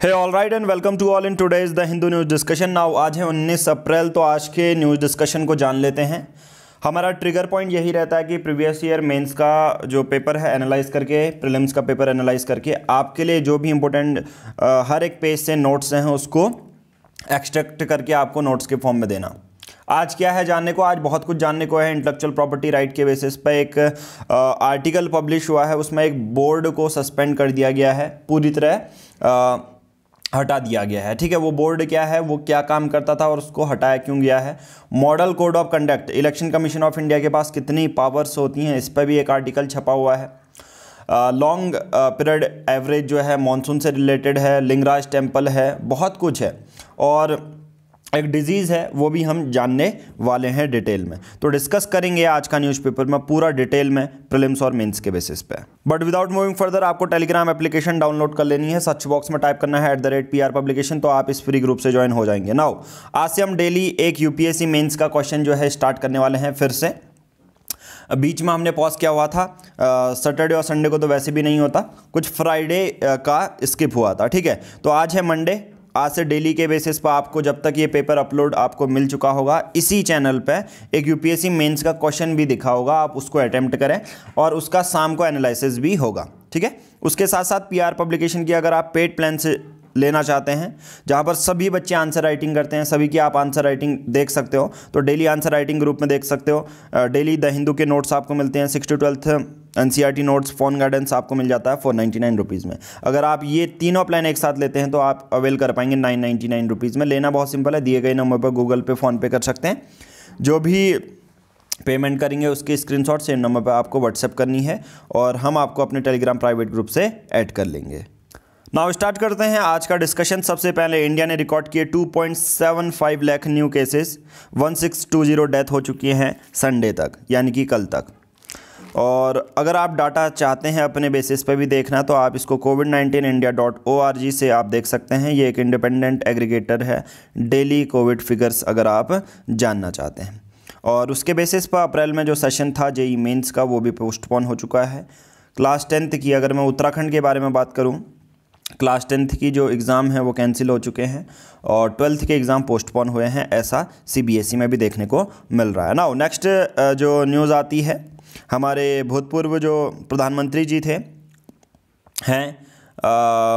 Hey all right and welcome to all in today's the Hindu news discussion now आज है 19 अप्रैल तो आज के न्यूज़ डिस्कशन को जान लेते हैं। हमारा ट्रिगर पॉइंट यही रहता है कि प्रीवियस ईयर मेंस का जो पेपर है एनालाइज करके प्रीलिम्स का पेपर एनालाइज करके, आपके लिए जो भी इंपॉर्टेंट हर एक पेज से नोट्स हैं, उसको एक्सट्रैक्ट करके आपको नोट्स के फॉर्म में देना। आज क्या है जानने को? आज बहुत कुछ जानने को है। इंटेलेक्चुअल प्रॉपर्टी राइट के बेसिस पर एक आर्टिकल पब्लिश हुआ है। उसमें एक बोर्ड को सस्पेंड कर दिया गया है। पूरी तरह हटा दिया गया है। ठीक है, वो बोर्ड क्या है, वो क्या काम करता था और उसको हटाया क्यों गया है? Model code of conduct election commission of India के पास कितनी पावर्स होती हैं, इस पर भी एक आर्टिकल छपा हुआ है। लॉन्ग पीरियड एवरेज जो है मानसून से रिलेटेड है लिंगराज टेंपल है, बहुत कुछ है। और एक डिज़ीज़ है, वो भी हम जानने वाले हैं डिटेल में। तो डिस्कस करेंगे आज का न्यूज़पेपर में पूरा डिटेल में प्रीलिम्स और मेंस के बेसिस पे। बट विदाउट मूविंग फर्दर आपको टेलीग्राम एप्लीकेशन डाउनलोड कर लेनी है। सर्च बॉक्स में टाइप करना है at the rate P publication तो आप इस फ्री ग्रुप से ज्वाइन हो जाएँगे। नाउ आज से हम डेली एक यूपीएससी मेन्स का क्वेश्चन जो है स्टार्ट करने वाले हैं फिर से। बीच में हमने पॉज किया हुआ था। सैटरडे और संडे को तो वैसे भी नहीं होता। कुछ फ्राइडे का स्किप हुआ था, ठीक है? तो आज है मंडे आज से डेली के बेसिस पर आपको जब तक ये पेपर अपलोड आपको मिल चुका होगा, इसी चैनल पे एक यूपीएससी मेंस का क्वेश्चन भी दिखा होगा, आप उसको अटेम्प्ट करें और उसका शाम को एनालिसिस भी होगा, ठीक है? उसके साथ साथ पीआर पब्लिकेशन की अगर आप पेड प्लान से लेना चाहते हैं, जहाँ पर सभी बच्चे आंसर राइटिंग करते हैं, सभी की आप आंसर राइटिंग देख सकते हो तो डेली आंसर राइटिंग ग्रुप में देख सकते हो डेली द हिंदू के नोट्स आपको मिलते हैं six to twelfth N C R T notes, phone guidance आपको मिल जाता है फोर नाइन्टी नाइन रुपीज़ में। अगर आप ये तीनों प्लान एक साथ लेते हैं तो आप अवेल कर पाएँगे नाइन नाइन्टी नाइन रुपीज़ में। लेना बहुत सिंपल है, दिए गए नंबर पर गूगल पे फ़ोन पे कर सकते हैं। जो भी पेमेंट करेंगे, उसके स्क्रीनशॉट सेम नंबर पर आपको व्हाट्सएप करनी है और हम आपको अपने टेलीग्राम प्राइवेट ग्रुप से ऐड कर लेंगे। नाउ स्टार्ट करते हैं आज का डिस्कशन सबसे पहले इंडिया ने रिकॉर्ड किए 2.75 लाख न्यू केसेस 1620 डेथ हो चुकी हैं संडे तक, यानी कि कल तक। और अगर आप डाटा चाहते हैं अपने बेसिस पे भी देखना तो आप इसको covid nineteen India dot O R G से आप देख सकते हैं। ये एक इंडिपेंडेंट एग्रीगेटर है डेली कोविड फिगर्स अगर आप जानना चाहते हैं। और उसके बेसिस पर अप्रैल में जो सेशन था, जेई मेंस का, वो भी पोस्टपोन हो चुका है। क्लास टेंथ की अगर मैं उत्तराखंड के बारे में बात करूँ क्लास टेंथ की जो एग्ज़ाम है, वो कैंसिल हो चुके हैं और ट्वेल्थ के एग्ज़ाम पोस्टपोन हुए हैं, ऐसा सीबीएसई e में भी देखने को मिल रहा है। ना नेक्स्ट जो न्यूज़ आती है हमारे भूतपूर्व जो प्रधानमंत्री जी थे, हैं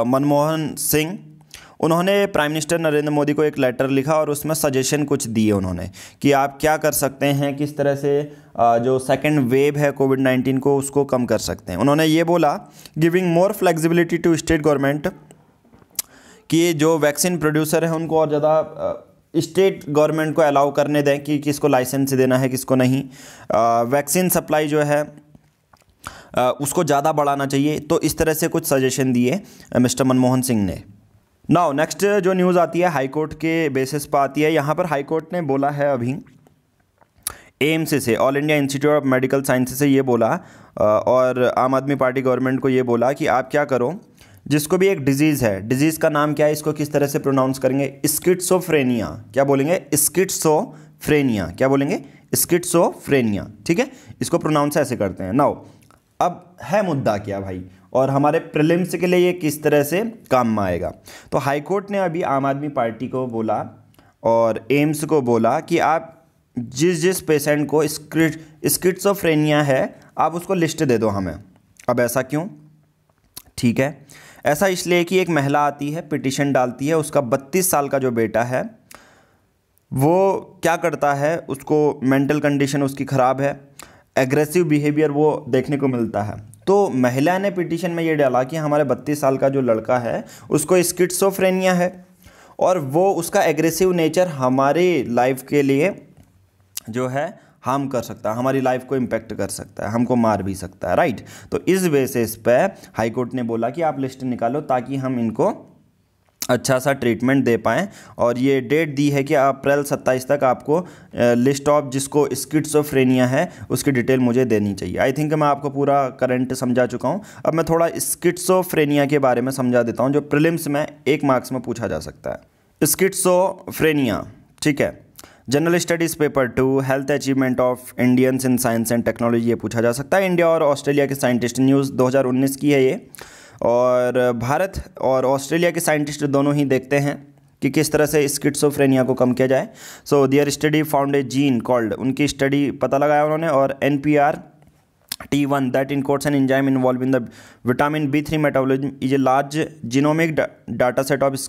मनमोहन सिंह, उन्होंने प्राइम मिनिस्टर नरेंद्र मोदी को एक लेटर लिखा और उसमें सजेशन कुछ दिए उन्होंने कि आप क्या कर सकते हैं, किस तरह से जो सेकेंड वेव है कोविड नाइन्टीन को, उसको कम कर सकते हैं। उन्होंने ये बोला giving more flexibility to state government कि जो वैक्सीन प्रोड्यूसर हैं, उनको और ज़्यादा स्टेट गवर्नमेंट को अलाउ करने दें कि किसको लाइसेंस देना है किसको नहीं। वैक्सीन सप्लाई जो है आ, उसको ज़्यादा बढ़ाना चाहिए। तो इस तरह से कुछ सजेशन दिए मिस्टर मनमोहन सिंह ने। नाउ नेक्स्ट जो न्यूज़ आती है हाई कोर्ट के बेसिस पर आती है। यहाँ पर हाई कोर्ट ने बोला है अभी एम्स से all India institute of medical science से ये बोला और आम आदमी पार्टी गवर्नमेंट को ये बोला कि आप क्या करो जिसको भी एक डिज़ीज़ है। डिज़ीज़ का नाम क्या है? इसको किस तरह से प्रोनाउंस करेंगे? स्किट्सोफ्रेनिया क्या बोलेंगे? स्किट्सोफ्रेनिया क्या बोलेंगे? स्किट्सोफ्रेनिया ठीक है? इसको प्रोनाउंस ऐसे करते हैं। नाउ अब है मुद्दा क्या भाई? और हमारे प्रिलिम्स के लिए ये किस तरह से काम आएगा? तो हाईकोर्ट ने अभी आम आदमी पार्टी को बोला और एम्स को बोला कि आप जिस जिस पेशेंट को स्क्रिट स्किट्सोफ्रेनिया है, आप उसको लिस्ट दे दो हमें। अब ऐसा क्यों? ठीक है? ऐसा इसलिए कि एक महिला आती है, पिटिशन डालती है, उसका बत्तीस साल का जो बेटा है, वो क्या करता है, उसको मेंटल कंडीशन उसकी ख़राब है, एग्रेसिव बिहेवियर वो देखने को मिलता है। तो महिला ने पिटीशन में ये डाला कि हमारे बत्तीस साल का जो लड़का है, उसको स्किट्सोफ्रेनिया है और वो उसका एग्रेसिव नेचर हमारे लाइफ के लिए जो है हार्म कर सकता है, हमारी लाइफ को इम्पेक्ट कर सकता है, हमको मार भी सकता है राइट तो इस बेसिस पे हाईकोर्ट ने बोला कि आप लिस्ट निकालो ताकि हम इनको अच्छा सा ट्रीटमेंट दे पाएँ। और ये डेट दी है कि अप्रैल सत्ताईस तक आपको लिस्ट ऑफ़ जिसको स्किट्सोफ्रेनिया है, उसकी डिटेल मुझे देनी चाहिए। आई थिंक मैं आपको पूरा करंट समझा चुका हूँ। अब मैं थोड़ा स्किट्सोफ्रेनिया के बारे में समझा देता हूँ, जो प्रिलिम्स में एक मार्क्स में पूछा जा सकता है। स्किट्सोफ्रेनिया ठीक है? General studies paper two health achievement of Indians in science and technology ये पूछा जा सकता है। इंडिया और ऑस्ट्रेलिया के साइंटिस्ट न्यूज़ 2019 की है ये। और भारत और ऑस्ट्रेलिया के साइंटिस्ट दोनों ही देखते हैं कि किस तरह से स्किट्सोफ्रेनिया को कम किया जाए। So their study found a gene called उनकी स्टडी पता लगाया उन्होंने और N P R T one that encodes an enzyme involved in the vitamin B3 metabolism, is a large genomic data set of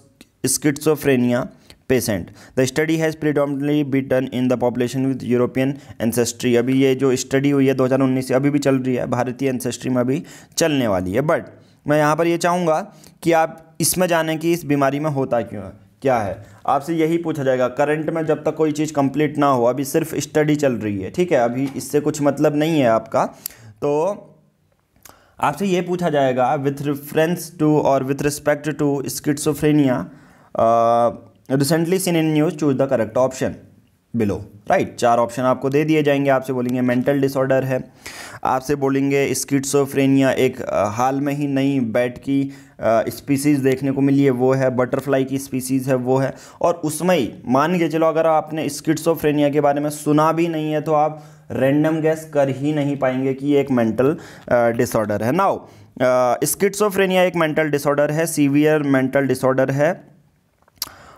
schizophrenia patient. The study has predominantly been done in the population with European ancestry. अभी ये जो study हुई है 2019 से अभी भी चल रही है, भारतीय एंसेस्ट्री में अभी चलने वाली है बट मैं यहाँ पर ये चाहूँगा कि आप इसमें जाने कि इस बीमारी में होता क्यों है, क्या है आपसे यही पूछा जाएगा करंट में जब तक कोई चीज़ कंप्लीट ना हो, अभी सिर्फ़ स्टडी चल रही है, ठीक है अभी इससे कुछ मतलब नहीं है आपका तो आपसे ये पूछा जाएगा विथ रेफरेंस टू और with respect to schizophrenia recently seen in news choose the correct option below right चार ऑप्शन आपको दे दिए जाएँगे, आपसे बोलेंगे मेंटल डिसऑर्डर है, आपसे बोलेंगे स्किट्सोफ्रेनिया एक हाल में ही नई बैट की स्पीसीज़ देखने को मिली है, वो है बटरफ्लाई की स्पीसीज़ है, वो है। और उसमें ही, मान के चलो, अगर आपने स्किट्सोफ्रेनिया के बारे में सुना भी नहीं है तो आप रेंडम गैस कर ही नहीं पाएँगे कि एक मेंटल डिसऑर्डर है। नाउ स्किट्सोफ्रेनिया एक मेंटल डिसऑर्डर है सीवियर मेंटल डिसऑर्डर है।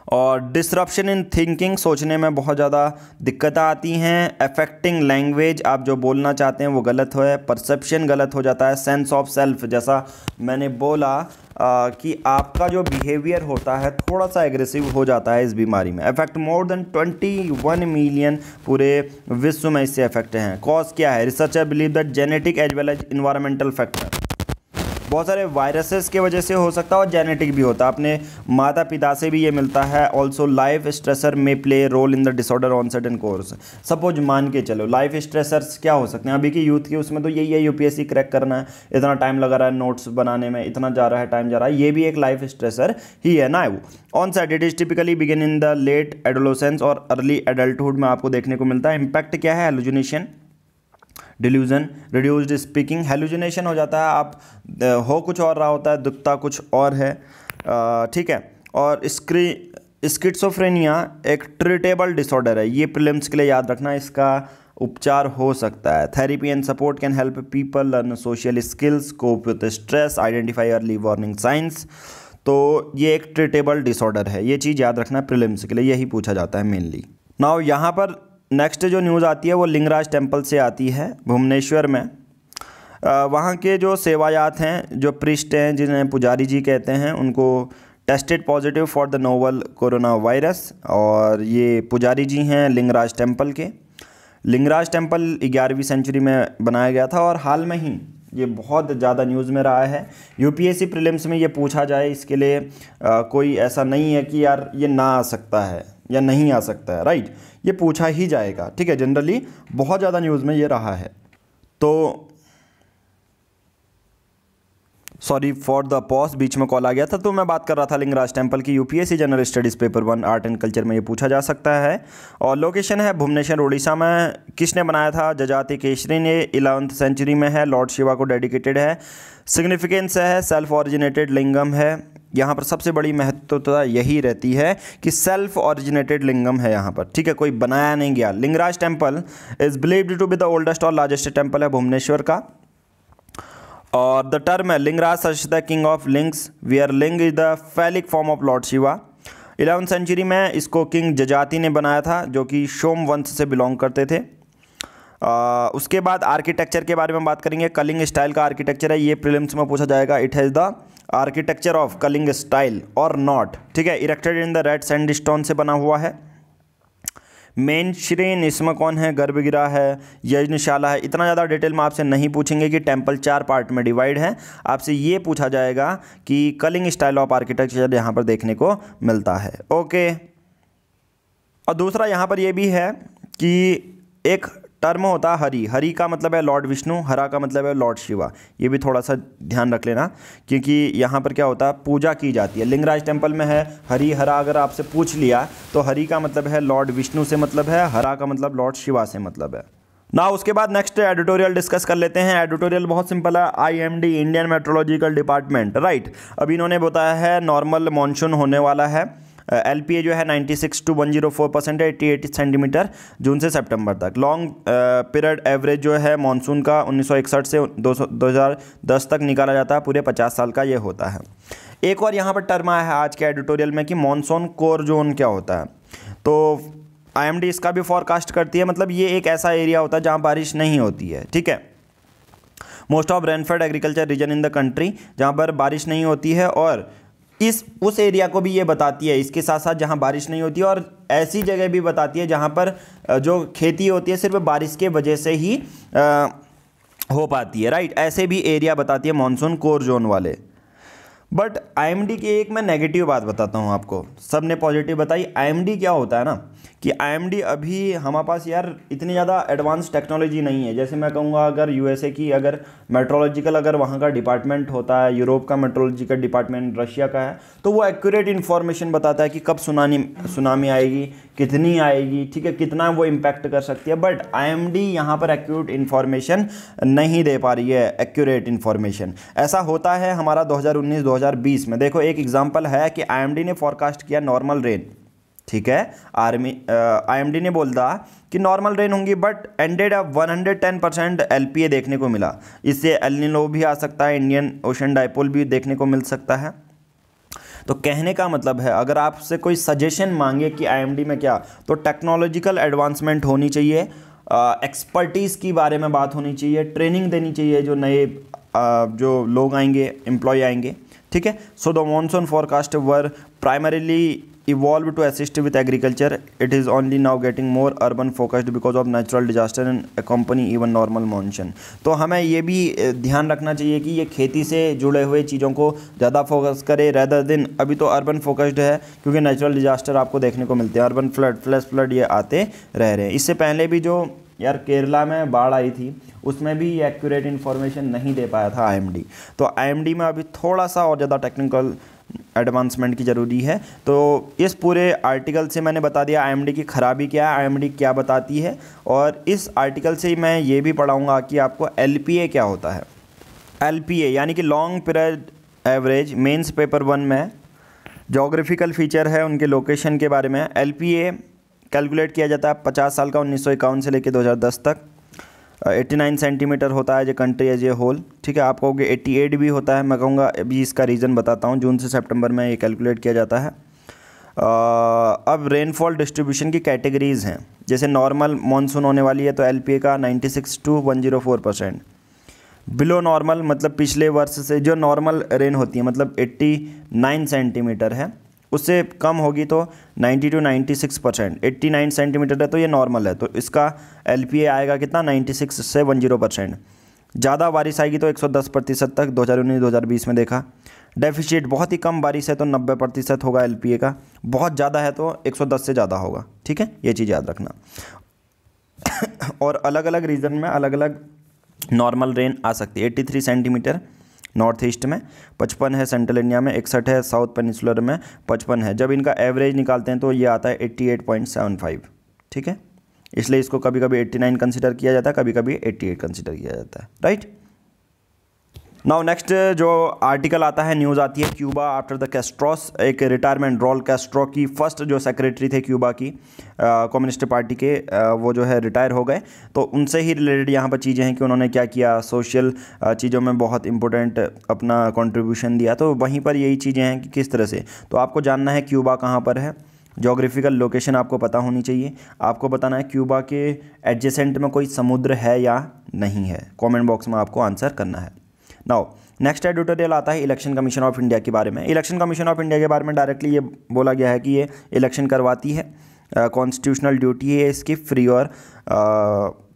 और डिसरप्शन इन थिंकिंग सोचने में बहुत ज़्यादा दिक्कतें आती हैं। अफेक्टिंग लैंग्वेज आप जो बोलना चाहते हैं वो गलत हो है। परसेप्शन गलत हो जाता है। सेंस ऑफ़ सेल्फ जैसा मैंने बोला आ, कि आपका जो बिहेवियर होता है थोड़ा सा एग्रेसिव हो जाता है इस बीमारी में। अफेक्ट मोर देन 21 मिलियन पूरे विश्व में इससे अफेक्ट हैं। कॉज क्या है? Researcher believe that genetic as well as environmental factor बहुत सारे वायरसेस के वजह से हो सकता है और जेनेटिक भी होता है। अपने माता पिता से भी ये मिलता है। ऑल्सो लाइफ स्ट्रेसर में play role in the disorder on certain course suppose मान के चलो लाइफ स्ट्रेसर्स क्या हो सकते हैं? अभी की यूथ की उसमें तो यही है यूपीएससी क्रैक करना है। इतना टाइम लगा रहा है नोट्स बनाने में, इतना जा रहा है टाइम जा रहा है। ये भी एक लाइफ स्ट्रेसर ही है ना? वो onset it is typically begin in the late adolescence और अर्ली एडल्टहुड में आपको देखने को मिलता है। इम्पैक्ट क्या है? Hallucination delusion reduced speaking hallucination हो जाता है, आप हो कुछ और रहा होता है, दुखता कुछ और है ठीक है, और स्क्री स्किट्सोफ्रेनिया एक ट्रिटेबल डिसऑर्डर है, ये प्रिलिम्स के लिए याद रखना, इसका उपचार हो सकता है। Therapy and support can help people learn social skills cope with stress identify early warning signs तो ये एक ट्रिटेबल डिसऑर्डर है, ये चीज़ याद रखना प्रिलिम्स के लिए, यही पूछा जाता है मेनली नाउ यहाँ पर नेक्स्ट जो न्यूज़ आती है वो लिंगराज टेंपल से आती है भुवनेश्वर में। वहाँ के जो सेवायात हैं जो पृष्ठ हैं जिन्हें पुजारी जी कहते हैं उनको tested positive for the novel corona virus और ये पुजारी जी हैं लिंगराज टेंपल के। लिंगराज टेंपल ग्यारहवीं सेंचुरी में बनाया गया था और हाल में ही ये बहुत ज़्यादा न्यूज़ में रहा है। यूपीएससी प्रीलिम्स में ये पूछा जाए इसके लिए आ, कोई ऐसा नहीं है कि यार ये ना आ सकता है। या नहीं आ सकता है राइट ये पूछा ही जाएगा, ठीक है? जनरली बहुत ज़्यादा न्यूज़ में ये रहा है। तो सॉरी फॉर द पॉस बीच में कॉल आ गया था तो मैं बात कर रहा था लिंगराज टेंपल की UPSC general studies paper one art and culture में ये पूछा जा सकता है। और लोकेशन है भुवनेश्वर उड़ीसा में। किसने बनाया था? जजाति केशरी ने। इलेवंथ सेंचुरी में है। लॉर्ड शिवा को डेडिकेटेड है। सिग्निफिकेंस है सेल्फ ऑरिजिनेटेड लिंगम है। यहाँ पर सबसे बड़ी महत्वता यही रहती है कि सेल्फ ऑरिजिनेटेड लिंगम है यहाँ पर। ठीक है कोई बनाया नहीं गया। Lingaraj temple is believed to be the oldest और लार्जेस्ट टेंपल है भुवनेश्वर का। और द टर्म है Lingaraj such the king of lings where ling is the phallic form of lord Shiva eleven century में इसको किंग जजाति ने बनाया था जो कि शोम वंश से बिलोंग करते थे। आ, उसके बाद आर्किटेक्चर के बारे में बात करेंगे। कलिंग स्टाइल का आर्किटेक्चर है ये प्रिलिम्स में पूछा जाएगा। It has the architecture of Kalinga style और नॉट, ठीक है, erected in the red sandstone से बना हुआ है। मेन श्रेन इसमें कौन है? गर्भगिरा है, यज्ञशाला है। इतना ज़्यादा डिटेल में आपसे नहीं पूछेंगे कि टेंपल चार पार्ट में डिवाइड है। आपसे ये पूछा जाएगा कि कलिंग स्टाइल ऑफ़ आर्किटेक्चर यहाँ पर देखने को मिलता है। ओके। और दूसरा यहाँ पर यह भी है कि एक टर्म होता है हरि। हरि का मतलब है लॉर्ड विष्णु, हरा का मतलब है लॉर्ड शिवा। ये भी थोड़ा सा ध्यान रख लेना, क्योंकि यहाँ पर क्या होता है पूजा की जाती है। लिंगराज टेंपल में है, हरि, हरा अगर आपसे पूछ लिया तो हरि का मतलब है लॉर्ड विष्णु से मतलब है, हरा का मतलब लॉर्ड शिवा से मतलब है। ना उसके बाद नेक्स्ट एडिटोरियल डिस्कस कर लेते हैं। एडिटोरियल बहुत सिंपल है I M D Indian meteorological department right अभी इन्होंने बताया है नॉर्मल मानसून होने वाला है। एलपीए जो है 96 टू 104 परसेंट है एट्टी एटी सेंटीमीटर जून से सितंबर तक। लॉन्ग पीरियड एवरेज जो है मानसून का 1961 से 2010 तक निकाला जाता है, पूरे 50 साल का ये होता है। एक और यहाँ पर टर्म आया है आज के एडिटोरियल में कि मानसून कोर जोन क्या होता है। तो आईएमडी इसका भी फॉरकास्ट करती है मतलब ये एक ऐसा एरिया होता है जहाँ बारिश नहीं होती है, ठीक है? Most of rainfed agriculture region in the country जहाँ पर बारिश नहीं होती है और इस उस एरिया को भी ये बताती है इसके साथ साथ जहाँ बारिश नहीं होती और ऐसी जगह भी बताती है जहाँ पर जो खेती होती है सिर्फ़ बारिश के वजह से ही आ, हो पाती है राइट? ऐसे भी एरिया बताती है मानसून कोर जोन वाले। बट आईएमडी की एक मैं नेगेटिव बात बताता हूँ आपको। सबने पॉजिटिव बताई आईएमडी क्या होता है ना? कि आईएमडी अभी हमारे पास यार इतनी ज़्यादा एडवांस टेक्नोलॉजी नहीं है। जैसे मैं कहूँगा, अगर यूएसए की अगर मेट्रोलॉजिकल अगर वहाँ का डिपार्टमेंट होता है यूरोप का मेट्रोलॉजिकल डिपार्टमेंट रशिया का है तो वो एक्यूरेट इन्फॉर्मेशन बताता है कि कब सुनानी, सुनामी आएगी, कितनी आएगी, ठीक है, कितना वो इम्पैक्ट कर सकती है। बट आई एम डी यहाँ पर एक्यूरेट इन्फॉर्मेशन नहीं दे पा रही है एक्यूरेट इन्फॉर्मेशन ऐसा होता है हमारा 2019-2020 में। देखो, एक एग्जांपल है कि आईएमडी ने फॉरकास्ट किया नॉर्मल रेन ठीक है? आर्मी आईएमडी ने बोलता कि नॉर्मल रेन होंगी बट एंडेड अब 110 परसेंट एलपीए देखने को मिला। इससे एलिनो भी आ सकता है इंडियन ओशन डाइपोल भी देखने को मिल सकता है। तो कहने का मतलब है, अगर आपसे कोई सजेशन मांगे कि आईएमडी में क्या तो टेक्नोलॉजिकल एडवांसमेंट होनी चाहिए। एक्सपर्टीज़ की बारे में बात होनी चाहिए ट्रेनिंग देनी चाहिए, जो नए जो लोग आएँगे एम्प्लॉय आएँगे। ठीक है? So the monsoon forecast were primarily evolved to assist with agriculture. It is only now getting more urban focused because of natural disaster and accompany even normal monsoon. तो हमें ये भी ध्यान रखना चाहिए कि ये खेती से जुड़े हुए चीज़ों को ज़्यादा फोकस करे रेदर दिन अभी तो अर्बन फोकस्ड है, क्योंकि नेचुरल डिजास्टर आपको देखने को मिलते हैं। अर्बन फ्लड फ्लैश फ्लड ये आते रह रहे हैं। इससे पहले भी जो, यार, केरला में बाढ़ आई थी, उसमें भी एक्यूरेट इन्फॉर्मेशन नहीं दे पाया था आईएमडी तो आईएमडी में अभी थोड़ा सा और ज़्यादा टेक्निकल एडवांसमेंट की ज़रूरी है। तो इस पूरे आर्टिकल से मैंने बता दिया आईएमडी की ख़राबी क्या है आईएमडी क्या बताती है, और इस आर्टिकल से मैं ये भी पढ़ाऊँगा कि आपको एलपीए क्या होता है। एलपीए यानी कि long period average mains paper one में जोग्राफिकल फीचर है उनके लोकेशन के बारे में। एल कैलकुलेट किया जाता है पचास साल का, उन्नीस सौ इक्यावन से लेकर दो हज़ार दस तक। एट्टी नाइन सेंटीमीटर होता है जो कंट्री एज ए होल ठीक है? आप कहोगे एट्टी एट भी होता है, मैं कहूँगा, अभी इसका रीज़न बताता हूँ, जून से सितंबर में ये कैलकुलेट किया जाता है। अब रेनफॉल डिस्ट्रीब्यूशन की कैटेगरीज़ हैं। जैसे नॉर्मल मानसून होने वाली है तो एलपीए का ninety six two one zero four percent below normal मतलब पिछले वर्ष से जो नॉर्मल रेन होती है मतलब एट्टी नाइन सेंटीमीटर है उससे कम होगी तो 90 टू 96 परसेंट। एट्टी सेंटीमीटर है तो ये नॉर्मल है। तो इसका एलपीए आएगा कितना? 96 से 10 परसेंट। ज़्यादा बारिश आएगी तो 110 प्रतिशत तक 2019-2020 में देखा। डेफिशिट बहुत ही कम बारिश है तो 90 प्रतिशत होगा एलपीए का। बहुत ज़्यादा है तो 110 से ज़्यादा होगा। ठीक है? ये चीज़ याद रखना। और अलग अलग रीजन में अलग अलग नॉर्मल रेन आ सकती है। 83 सेंटीमीटर नॉर्थ ईस्ट में, पचपन है सेंट्रल इंडिया में, इकसठ है साउथ पेनिसुलर में, पचपन है। जब इनका एवरेज निकालते हैं तो ये आता है eighty eight point seven five, ठीक है? इसलिए इसको कभी कभी एट्टी नाइन कंसिडर किया जाता है कभी कभी एट्टी एट कंसिडर किया जाता है राइट नाउ नेक्स्ट जो आर्टिकल आता है न्यूज़ आती है क्यूबा आफ्टर द कैस्ट्रोस एक रिटायरमेंट रॉल कैस्ट्रो की फ़र्स्ट जो सेक्रेटरी थे क्यूबा की कम्युनिस्ट पार्टी के आ, वो जो है रिटायर हो गए। तो उनसे ही रिलेटेड यहाँ पर चीज़ें हैं कि उन्होंने क्या किया सोशल चीज़ों में बहुत इंपॉर्टेंट अपना कंट्रीब्यूशन दिया। तो वहीं पर यही चीज़ें हैं कि किस तरह से। तो आपको जानना है क्यूबा कहाँ पर है। जोग्राफिकल लोकेशन आपको पता होनी चाहिए। आपको बताना है क्यूबा के एडजेसेंट में कोई समुद्र है या नहीं है। कमेंट बॉक्स में आपको आंसर करना है। नाउ नेक्स्ट एडिटोरियल आता है इलेक्शन कमीशन ऑफ़ इंडिया के बारे में। इलेक्शन कमीशन ऑफ़ इंडिया के बारे में डायरेक्टली ये बोला गया है कि ये इलेक्शन करवाती है। कॉन्स्टिट्यूशनल ड्यूटी है इसकी फ्री और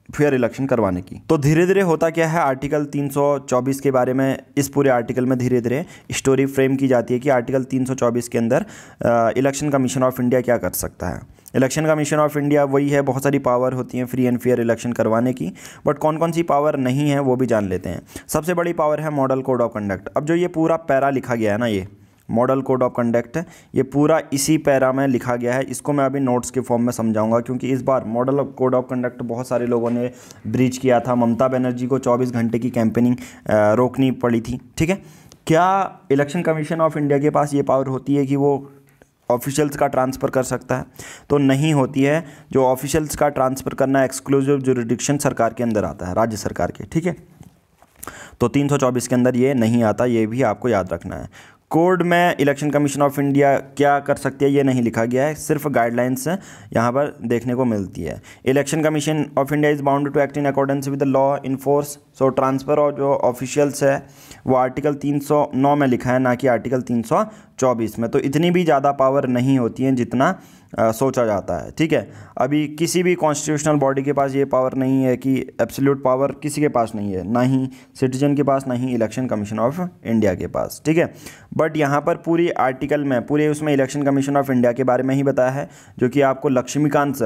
फेयर इलेक्शन करवाने की। तो धीरे धीरे होता क्या है आर्टिकल 324 के बारे में, इस पूरे आर्टिकल में धीरे धीरे स्टोरी फ्रेम की जाती है कि आर्टिकल 324 के अंदर इलेक्शन कमीशन ऑफ़ इंडिया क्या कर सकता है। इलेक्शन कमीशन ऑफ़ इंडिया वही है, बहुत सारी पावर होती हैं फ्री एंड फेयर इलेक्शन करवाने की बट कौन कौन सी पावर नहीं है वो भी जान लेते हैं। सबसे बड़ी पावर है मॉडल कोड ऑफ़ कंडक्ट अब जो ये पूरा पैरा लिखा गया है ना ये मॉडल कोड ऑफ़ कंडक्ट ये पूरा इसी पैरा में लिखा गया है। इसको मैं अभी नोट्स के फॉर्म में समझाऊँगा, क्योंकि इस बार मॉडल कोड ऑफ़ कंडक्ट बहुत सारे लोगों ने ब्रीच किया था। ममता बनर्जी को 24 घंटे की कैंपेनिंग रोकनी पड़ी थी। ठीक है? क्या इलेक्शन कमीशन ऑफ़ इंडिया के पास ये पावर होती है कि वो ऑफिशियल्स का ट्रांसफ़र कर सकता है? तो नहीं होती है। जो ऑफिशियल्स का ट्रांसफ़र करना एक्सक्लूसिव जुरिडिक्शन सरकार के अंदर आता है, राज्य सरकार के। ठीक है? तो 324 के अंदर ये नहीं आता, ये भी आपको याद रखना है। कोड में इलेक्शन कमीशन ऑफ़ इंडिया क्या कर सकती है, ये नहीं लिखा गया है। सिर्फ़ गाइडलाइंस यहाँ पर देखने को मिलती है। Election commission of India is bound to act in accordance with the law in force so transfer और जो ऑफिशियल्स है, वो आर्टिकल 309 में लिखा है, ना कि आर्टिकल 324 में। तो इतनी भी ज़्यादा पावर नहीं होती है जितना सोचा जाता है, ठीक है? अभी किसी भी कॉन्स्टिट्यूशनल बॉडी के पास ये पावर नहीं है कि एब्सोल्यूट पावर किसी के पास नहीं है, ना ही सिटीजन के पास, ना ही इलेक्शन कमीशन ऑफ़ इंडिया के पास, ठीक है? बट यहाँ पर पूरी आर्टिकल में, पूरे उसमें इलेक्शन कमीशन ऑफ़ इंडिया के बारे में ही बताया है, जो कि आपको लक्ष्मीकांत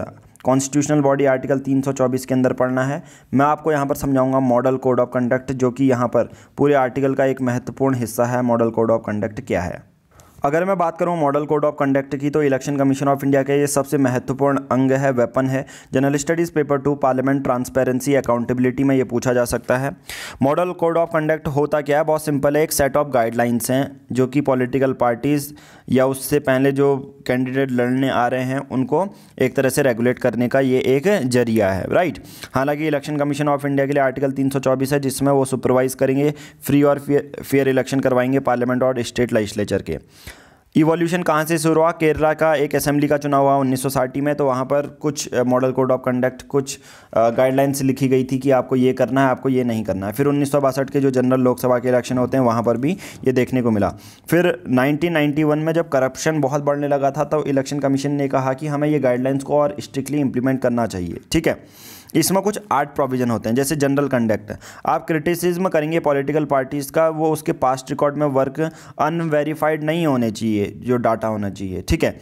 कॉन्स्टिट्यूशनल बॉडी आर्टिकल 324 के अंदर पढ़ना है। मैं आपको यहाँ पर समझाऊँगा मॉडल कोड ऑफ़ कंडक्ट जो कि यहाँ पर पूरे आर्टिकल का एक महत्वपूर्ण हिस्सा है मॉडल कोड ऑफ़ कंडक्ट क्या है। अगर मैं बात करूँ मॉडल कोड ऑफ़ कंडक्ट की तो इलेक्शन कमीशन ऑफ़ इंडिया का ये सबसे महत्वपूर्ण अंग है वेपन है। General studies paper two parliament transparency accountability में ये पूछा जा सकता है। मॉडल कोड ऑफ़ कंडक्ट होता क्या है? बहुत सिंपल है, एक सेट ऑफ़ गाइडलाइंस हैं, जो कि पॉलिटिकल पार्टीज़ या उससे पहले जो कैंडिडेट लड़ने आ रहे हैं, उनको एक तरह से रेगुलेट करने का ये एक ज़रिया है, राइट? हालाँकि इलेक्शन कमीशन ऑफ़ इंडिया के लिए आर्टिकल 324 है, जिसमें वो सुपरवाइज करेंगे, फ्री और फेयर इलेक्शन करवाएँगे पार्लियामेंट और स्टेट लेजिस्लेचर के। इवोल्यूशन कहाँ से शुरू हुआ? केरला का एक असेंबली का चुनाव हुआ उन्नीस में तो वहाँ पर कुछ मॉडल कोड ऑफ़ कंडक्ट कुछ गाइडलाइंस लिखी गई थी कि आपको ये करना है, आपको ये नहीं करना है। फिर उन्नीस सौ बासठ के जो जनरल लोकसभा के इलेक्शन होते हैं, वहाँ पर भी ये देखने को मिला। फिर 1991 में जब करप्शन बहुत बढ़ने लगा था तो इलेक्शन कमीशन ने कहा कि हमें ये गाइडलाइंस को और स्ट्रिक्टली इम्प्लीमेंट करना चाहिए। ठीक है? इसमें कुछ आर्ट प्रोविज़न होते हैं जैसे जनरल कंडक्ट आप क्रिटिसिज्म करेंगे पॉलिटिकल पार्टीज़ का वो उसके पास्ट रिकॉर्ड में वर्क अनवेरीफाइड नहीं होने चाहिए जो डाटा होना चाहिए ठीक है?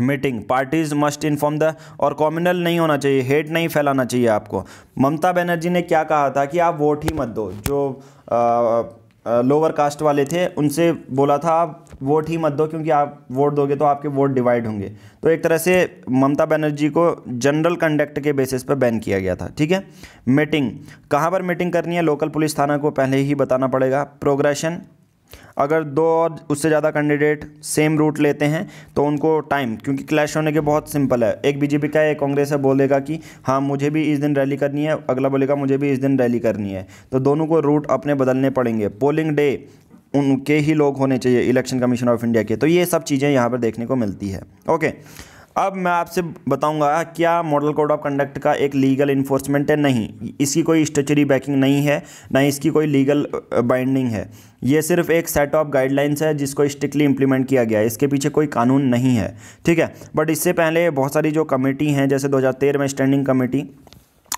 Meeting parties must inform the और कॉम्युनल नहीं होना चाहिए हेट नहीं फैलाना चाहिए आपको। ममता बनर्जी ने क्या कहा था कि आप वोट ही मत दो जो आ, लोअर कास्ट वाले थे, उनसे बोला था, आप वोट ही मत दो, क्योंकि आप वोट दोगे तो आपके वोट डिवाइड होंगे। तो एक तरह से ममता बनर्जी को जनरल कंडक्ट के बेसिस पर बैन किया गया था, ठीक है? मीटिंग कहाँ पर मीटिंग करनी है? लोकल पुलिस थाना को पहले ही बताना पड़ेगा। प्रोग्रेशन अगर दो और उससे ज़्यादा कैंडिडेट सेम रूट लेते हैं तो उनको टाइम क्योंकि क्लैश होने के बहुत सिंपल है। एक बीजेपी का है एक कांग्रेस है, बोलेगा कि हाँ मुझे भी इस दिन रैली करनी है। अगला बोलेगा, मुझे भी इस दिन रैली करनी है। तो दोनों को रूट अपने बदलने पड़ेंगे। पोलिंग डे उनके ही लोग होने चाहिए इलेक्शन कमीशन ऑफ़ इंडिया के। तो ये सब चीज़ें यहाँ पर देखने को मिलती है। ओके अब मैं आपसे बताऊँगा क्या मॉडल कोड ऑफ़ कंडक्ट का एक लीगल इन्फोर्समेंट है? नहीं। इसकी कोई स्टेचरी बैकिंग नहीं है, ना इसकी कोई लीगल बाइंडिंग है। ये सिर्फ़ एक सेट ऑफ़ गाइडलाइंस है जिसको स्ट्रिक्टली इंप्लीमेंट किया गया है। इसके पीछे कोई कानून नहीं है। ठीक है? बट इससे पहले बहुत सारी जो कमेटी हैं, जैसे 2013 में स्टैंडिंग कमेटी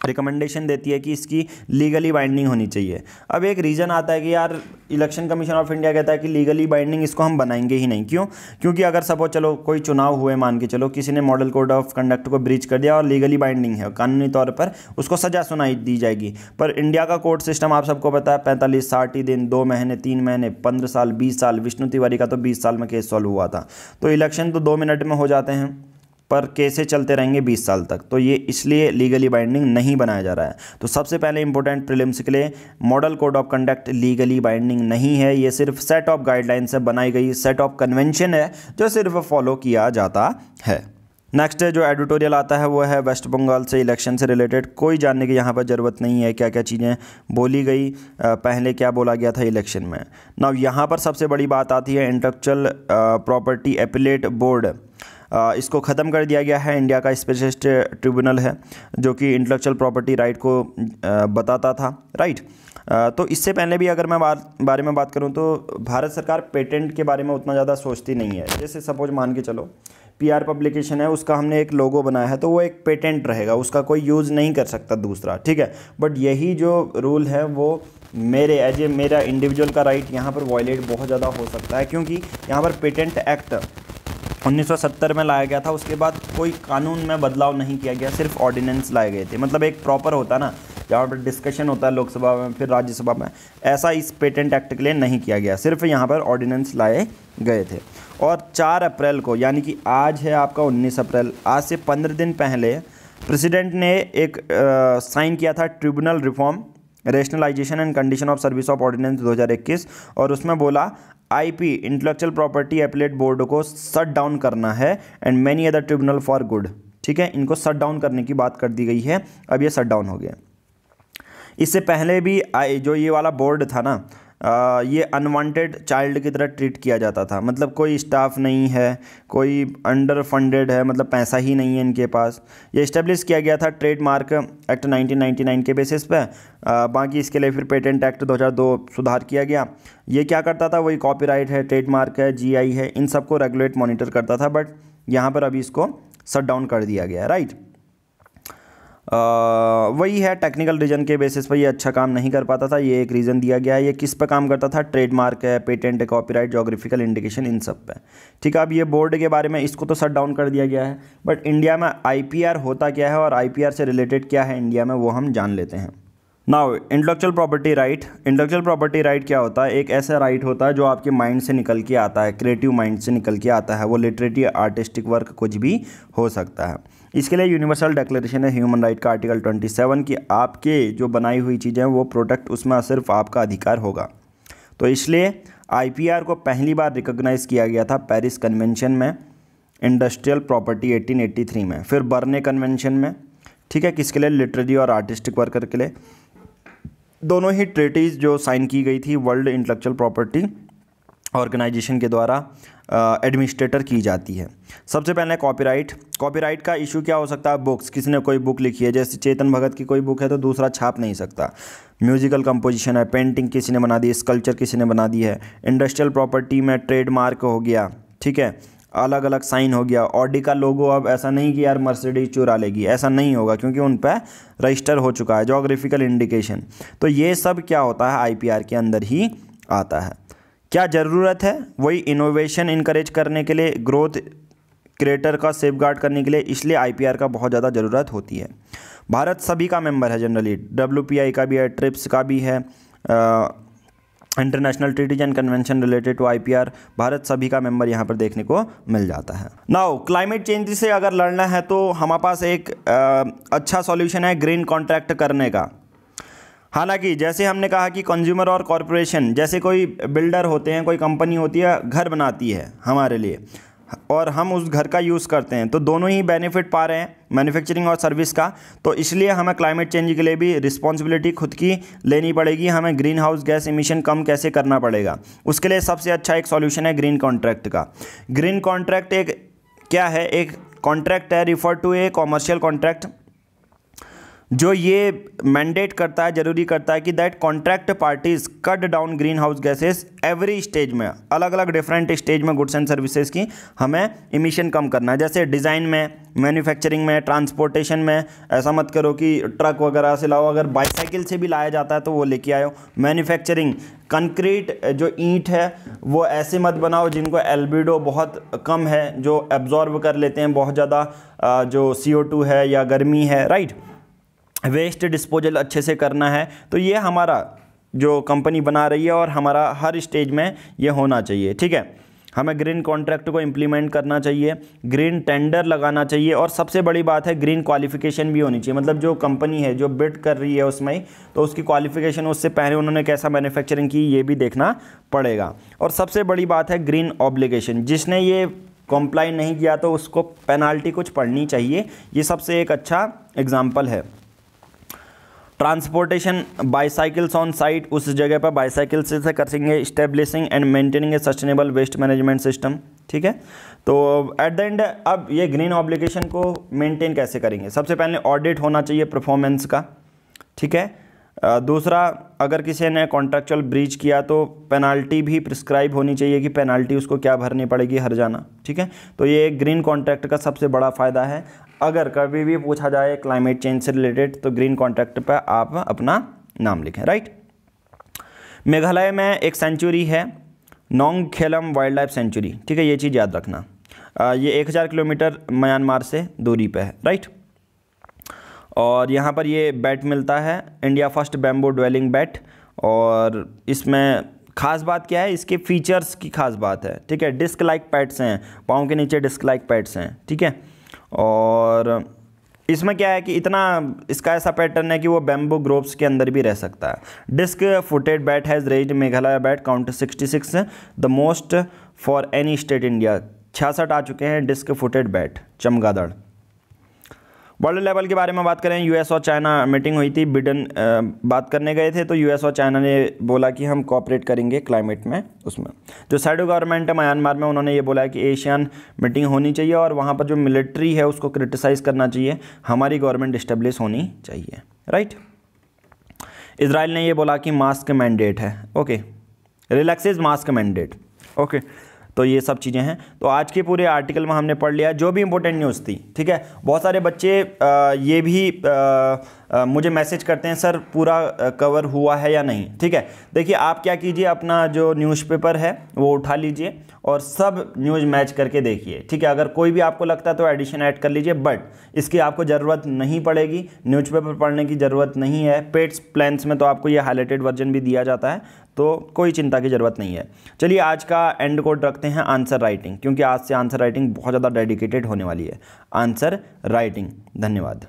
रिकमेंडेशन देती है कि इसकी लीगली बाइंडिंग होनी चाहिए। अब एक रीज़न आता है कि यार इलेक्शन कमीशन ऑफ़ इंडिया कहता है कि लीगली बाइंडिंग इसको हम बनाएँगे ही नहीं। क्यों? क्योंकि अगर सपोज़ चलो, कोई चुनाव हुए मान के चलो, किसी ने मॉडल कोड ऑफ़ कंडक्ट को ब्रीच कर दिया और लीगली बाइंडिंग है, कानूनी तौर पर उसको सजा सुनाई दी जाएगी। पर इंडिया का कोर्ट सिस्टम आप सबको पता है, पैंतालीस साठ ही दिन, दो महीने, तीन महीने, पंद्रह साल, बीस साल, विष्णु तिवारी का तो बीस साल में केस सॉल्व हुआ था। तो इलेक्शन तो दो मिनट में हो जाते हैं। पर केसें चलते रहेंगे 20 साल तक। तो ये इसलिए लीगली बाइंडिंग नहीं बनाया जा रहा है। तो सबसे पहले इंपॉर्टेंट प्रिलिम्स के लिए model code of conduct legally binding नहीं है। ये सिर्फ़ सेट ऑफ़ गाइडलाइंस से बनाई गई सेट ऑफ़ कन्वेंशन है, जो सिर्फ़ फॉलो किया जाता है। नेक्स्ट जो एडिटोरियल आता है, वो है वेस्ट बंगाल से इलेक्शन से रिलेटेड कोई जानने की यहाँ पर ज़रूरत नहीं है क्या क्या चीज़ें बोली गई। पहले क्या बोला गया था इलेक्शन में। ना यहाँ पर सबसे बड़ी बात आती है इंटेलेक्चुअल प्रॉपर्टी एपिलेट बोर्ड इसको ख़त्म कर दिया गया है। इंडिया का स्पेशलिस्ट ट्रिब्यूनल है, जो कि इंटेलेक्चुअल प्रॉपर्टी राइट को बताता था, राइट? तो इससे पहले भी अगर मैं बात, बारे में बात करूँ तो भारत सरकार पेटेंट के बारे में उतना ज़्यादा सोचती नहीं है। जैसे सपोज़ मान के चलो, पीआर पब्लिकेशन है, उसका हमने एक लोगो बनाया है तो वो एक पेटेंट रहेगा, उसका कोई यूज़ नहीं कर सकता दूसरा, ठीक है? बट यही जो रूल है, वो मेरे, एज ए मेरा इंडिविजुअल का राइट, यहाँ पर वॉयलेट बहुत ज़्यादा हो सकता है, क्योंकि यहाँ पर पेटेंट एक्ट 1970 में लाया गया था, उसके बाद कोई कानून में बदलाव नहीं किया गया, सिर्फ़ ऑर्डिनेंस लाए गए थे। मतलब एक प्रॉपर होता ना, जहाँ पर डिस्कशन होता है लोकसभा में, फिर राज्यसभा में, ऐसा इस पेटेंट एक्ट के लिए नहीं किया गया, सिर्फ़ यहाँ पर ऑर्डिनेंस लाए गए थे। और 4 अप्रैल को, यानी कि आज है आपका 19 अप्रैल, आज से 15 दिन पहले प्रेसिडेंट ने एक साइन किया था tribunal reform rationalisation and condition of service of ordinance 2021 और उसमें बोला IP intellectual property appellate board को शट डाउन करना है and many other tribunal for good ठीक है? इनको शट डाउन करने की बात कर दी गई है। अब ये शट डाउन हो गया। इससे पहले भी जो ये वाला बोर्ड था ना ये अनवांटेड चाइल्ड की तरह ट्रीट किया जाता था। मतलब कोई स्टाफ नहीं है, कोई अंडर फंडेड है मतलब पैसा ही नहीं है इनके पास। ये इस्टेब्लिश किया गया था ट्रेडमार्क एक्ट 1999 के बेसिस पे। बाकी इसके लिए फिर पेटेंट एक्ट 2002 सुधार किया गया। ये क्या करता था? वही कॉपीराइट है ट्रेडमार्क है जीआई है, इन सबको रेगुलेट मॉनिटर करता था बट यहाँ पर अभी इसको शट डाउन कर दिया गया राइट वही है टेक्निकल रीजन के बेसिस पर ये अच्छा काम नहीं कर पाता था, ये एक रीज़न दिया गया है। ये किस पर काम करता था? ट्रेडमार्क है पेटेंट है कॉपीराइट जोग्राफिकल इंडिकेशन इन सब पे। ठीक है, अब ये बोर्ड के बारे में इसको तो शट डाउन कर दिया गया है। बट इंडिया में आईपीआर होता क्या है और आईपीआर से रिलेटेड क्या है इंडिया में, वो हम जान लेते हैं। Now intellectual property right intellectual property right क्या होता है? एक ऐसा राइट होता है जो आपके माइंड से निकल के आता है क्रिएटिव माइंड से निकल के आता है। वो लिटरेटी आर्टिस्टिक वर्क कुछ भी हो सकता है। इसके लिए यूनिवर्सल डिक्लेरेशन है ह्यूमन राइट का आर्टिकल 27 कि आपके जो बनाई हुई चीज़ें वो प्रोडक्ट उसमें सिर्फ़ आपका अधिकार होगा। तो इसलिए आईपीआर को पहली बार रिकोगनाइज़ किया गया था पेरिस कन्वेंशन में इंडस्ट्रियल प्रॉपर्टी 1883 में, फिर बर्ने कन्वेंशन में, ठीक है, किसके लिए? लिटरेरी और आर्टिस्टिक वर्कर के लिए। दोनों ही ट्रेटीज़ जो साइन की गई थी वर्ल्ड इंटेलेक्चुअल प्रॉपर्टी ऑर्गेनाइजेशन के द्वारा एडमिनिस्ट्रेटर की जाती है। सबसे पहले कॉपीराइट कॉपीराइट का इशू क्या हो सकता है? बुक्स किसी ने कोई बुक लिखी है? जैसे चेतन भगत की कोई बुक है तो दूसरा छाप नहीं सकता। म्यूजिकल कंपोजिशन है पेंटिंग किसी ने बना दी स्कल्चर किसी ने बना दी है। इंडस्ट्रियल प्रॉपर्टी में ट्रेडमार्क हो गया, ठीक है? अलग अलग साइन हो गया। ऑडी का लोगो अब ऐसा नहीं कि यार मर्सिडीज चुरा लेगी, ऐसा नहीं होगा, क्योंकि उन पर रजिस्टर हो चुका है जोग्राफिकल इंडिकेशन तो ये सब क्या होता है? आईपीआर के अंदर ही आता है। क्या ज़रूरत है? वही इनोवेशन इनक्रेज करने के लिए ग्रोथ क्रिएटर का सेफ़ करने के लिए इसलिए आईपीआर का बहुत ज़्यादा ज़रूरत होती है। भारत सभी का मेंबर है जनरली डब्ल्यू का भी है ट्रिप्स का भी है international treaties and convention related to IPR Bharat सभी का मेंबर यहाँ पर देखने को मिल जाता है। नाउ क्लाइमेट चेंज से अगर लड़ना है तो हमारे पास एक आ, अच्छा सॉल्यूशन है ग्रीन कॉन्ट्रैक्ट करने का। हालाँकि, जैसे हमने कहा कि कंज्यूमर और कॉरपोरेशन जैसे कोई बिल्डर होते हैं, कोई कंपनी होती है, घर बनाती है हमारे लिए, और हम उस घर का यूज़ करते हैं तो दोनों ही बेनिफिट पा रहे हैं मैन्युफैक्चरिंग और सर्विस का तो इसलिए हमें क्लाइमेट चेंज के लिए भी रिस्पॉन्सिबिलिटी खुद की लेनी पड़ेगी, हमें ग्रीन हाउस गैस इमिशन कम कैसे करना पड़ेगा, उसके लिए सबसे अच्छा एक सॉल्यूशन है ग्रीन कॉन्ट्रैक्ट का। ग्रीन कॉन्ट्रैक्ट एक, क्या है? एक कॉन्ट्रैक्ट है refer to a commercial contract जो ये मैंडेट करता है, ज़रूरी करता है कि that contract parties cut down greenhouse gases every stage में। अलग अलग डिफरेंट स्टेज में गुड्स एंड सर्विसेज़ की हमें इमिशन कम करना है। जैसे डिज़ाइन में मैन्युफैक्चरिंग में ट्रांसपोर्टेशन में, ऐसा मत करो कि ट्रक वगैरह से लाओ, अगर बाईसाइकिल से भी लाया जाता है तो वो लेके आयो। मैन्युफैक्चरिंग कंक्रीट जो ईंट है, वो ऐसे मत बनाओ जिनको एल्बिडो बहुत कम है, जो एब्जॉर्ब कर लेते हैं, बहुत ज़्यादा जो सी है या गर्मी है राइट वेस्ट डिस्पोजल अच्छे से करना है तो ये हमारा जो कंपनी बना रही है और हमारा हर स्टेज में ये होना चाहिए, ठीक है? हमें ग्रीन कॉन्ट्रैक्ट को इम्प्लीमेंट करना चाहिए, ग्रीन टेंडर लगाना चाहिए और सबसे बड़ी बात है ग्रीन क्वालिफिकेशन भी होनी चाहिए। मतलब जो कंपनी है, जो बिड कर रही है उसमें तो उसकी क्वालिफिकेशन उससे पहले उन्होंने कैसा मैन्युफैक्चरिंग की, ये भी देखना पड़ेगा। और सबसे बड़ी बात है ग्रीन ऑब्लिगेशन जिसने ये कॉम्प्लाई नहीं किया तो उसको पेनाल्टी कुछ पड़नी चाहिए, ये सबसे एक अच्छा एग्ज़ाम्पल है। ट्रांसपोर्टेशन बाईसाइकिल्स ऑन साइट उस जगह पर बाईसाइकिल से कर सकेंगे establishing and maintaining a sustainable waste management system, ठीक है? तो एट द एंड अब ये ग्रीन ऑब्लिगेशन को मेंटेन कैसे करेंगे? सबसे पहले ऑडिट होना चाहिए परफॉर्मेंस का, ठीक है? दूसरा, अगर किसी ने कॉन्ट्रेक्चुअल ब्रीच किया तो पेनाल्टी भी प्रिस्क्राइब होनी चाहिए कि पेनाल्टी उसको क्या भरनी पड़ेगी, हर जाना, ठीक है? तो ये ग्रीन कॉन्ट्रैक्ट का सबसे बड़ा फ़ायदा है। अगर कभी भी पूछा जाए क्लाइमेट चेंज से रिलेटेड तो ग्रीन कॉन्ट्रैक्ट पर आप अपना नाम लिखें राइट मेघालय में एक सेंचुरी है Nongkhyllem wild life sanctuary ठीक है ये चीज़ याद रखना। आ, ये एक हज़ार किलोमीटर म्यांमार से दूरी पे है राइट और यहाँ पर ये बैट मिलता है India first bamboo dwelling bat और इसमें खास बात क्या है इसके फीचर्स की खास बात है ठीक है डिस्क लाइक पैड्स हैं पाँव के नीचे डिस्क लाइक पैड्स हैं ठीक है? और इसमें क्या है कि इतना, इसका ऐसा पैटर्न है कि वो बैम्बू ग्रोव्स के अंदर भी रह सकता है। Disc footed bat has raise Meghalaya bat count sixty six the most for any state India छियासठ आ चुके हैं डिस्क फुटेड बैट चमगादड़। वर्ल्ड लेवल के बारे में बात करें यूएस और चाइना मीटिंग हुई थी बिडन बात करने गए थे तो यूएस और चाइना ने बोला कि हम कॉपरेट करेंगे क्लाइमेट में उसमें। जो साइडो गवर्नमेंट है म्यांमार में, उन्होंने ये बोला कि एशियन मीटिंग होनी चाहिए और वहाँ पर जो मिलिट्री है, उसको क्रिटिसाइज़ करना चाहिए। हमारी गवर्नमेंट इस्टेब्लिश होनी चाहिए राइट इसराइल ने ये बोला कि मास्क मैंडेट है okay relaxes mask mandate okay तो ये सब चीज़ें हैं। तो आज के पूरे आर्टिकल में हमने पढ़ लिया जो भी इंपॉर्टेंट न्यूज़ थी ठीक है? बहुत सारे बच्चे आ, ये भी आ, आ, मुझे मैसेज करते हैं सर पूरा कवर हुआ है या नहीं? ठीक है? देखिए आप क्या कीजिए अपना जो न्यूज़पेपर है वो उठा लीजिए और सब न्यूज़ मैच करके देखिए ठीक है? अगर कोई भी आपको लगता है तो एडिशन ऐड कर लीजिए बट इसकी आपको ज़रूरत नहीं पड़ेगी। न्यूज़पेपर पढ़ने की ज़रूरत नहीं है। पेट्स प्लान्स में तो आपको ये हाईलाइटेड वर्जन भी दिया जाता है। तो कोई चिंता की ज़रूरत नहीं है। चलिए आज का एंड कोड रखते हैं आंसर राइटिंग क्योंकि आज से आंसर राइटिंग बहुत ज़्यादा डेडिकेटेड होने वाली है। आंसर राइटिंग धन्यवाद।